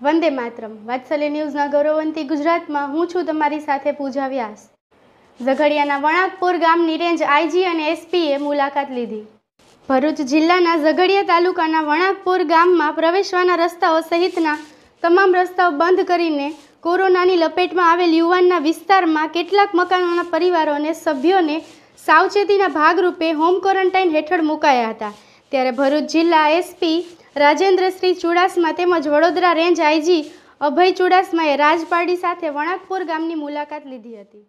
વંદે માતરમ. વાત્સલ્ય ન્યૂઝના ગૌરવંતી ગુજરાતમાં હું છું તમારી સાથે પૂજા વ્યાસ. ઝઘડિયાના વણાકપુર ગામની રેન્જ આઈજી અને એસપીએ મુલાકાત લીધી. ભરૂચ જિલ્લાના ઝઘડિયા તાલુકાના વણાકપુર ગામમાં પ્રવેશવાના રસ્તાઓ સહિતના તમામ રસ્તાઓ બંધ કરીને કોરોનાની લપેટમાં આવેલ યુવાનના વિસ્તારમાં કેટલાક મકાનોના પરિવારો અને સભ્યોને સાવચેતીના ભાગરૂપે હોમ ક્વોરન્ટાઇન હેઠળ મુકાયા હતા. ત્યારે ભરૂચ જિલ્લા એસપી રાજેન્દ્રશ્રી ચુડાસમા તેમજ વડોદરા રેન્જ આઈજી અભય ચુડાસમાએ રાજપારડી સાથે વણાકપુર ગામની મુલાકાત લીધી હતી.